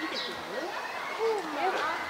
見てくる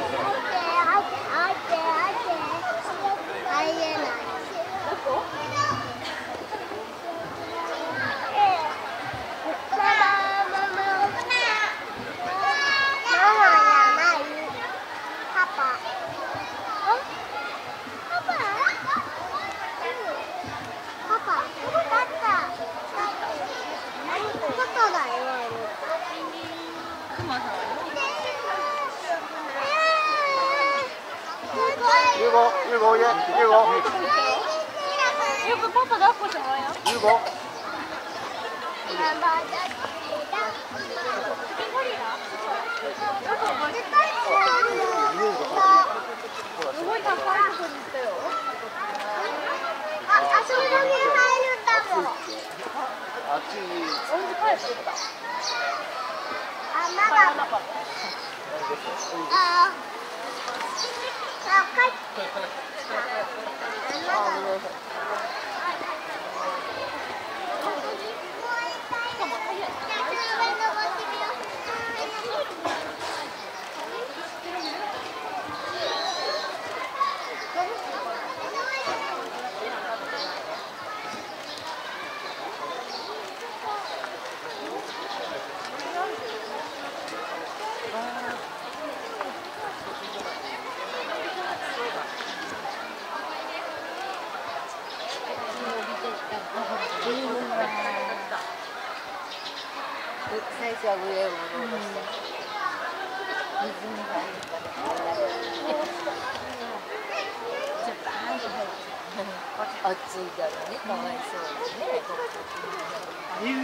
Ôi trời ơi, ôi trời よくパパ抱っこしてもらうよ。十五。すごい高いとこに行ったよ。あ、あそこに入るんだもん。あっちに。お水返してきた。あ、まだ。ああ。あ、帰って。あ、ごめんなさい。暑いだろうね。かわいそうにね。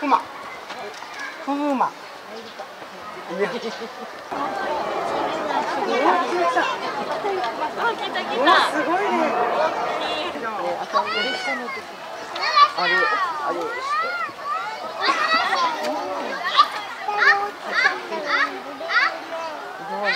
ふま。ふま。あ、来た来た。すごいねあれあれどうかな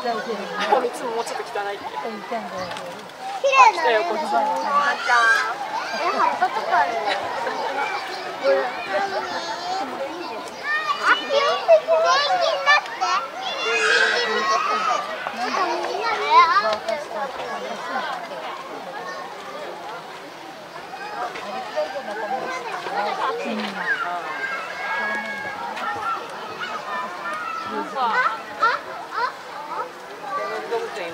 いつももうちょっと汚いって。綺麗なねえ葉っぱとかああ、ピュンピュン元気になってなんかみんなねなんかあ、動物園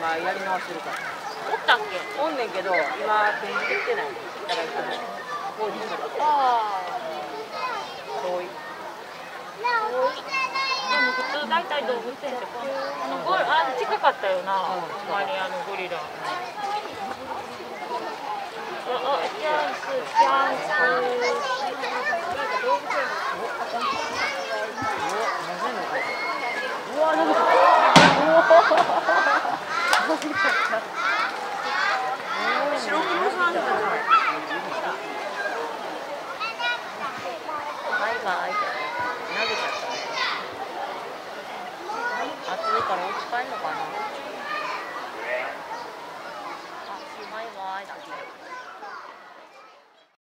今やり直してるからおったっけ？おんねんけど今展示できてないだから工事してるあ遠いあ。でも普通大体動物園ってこんなゴリあ近かったよな。マリアのゴリラ。あ、あ、チャンス、チャンス。白確かに。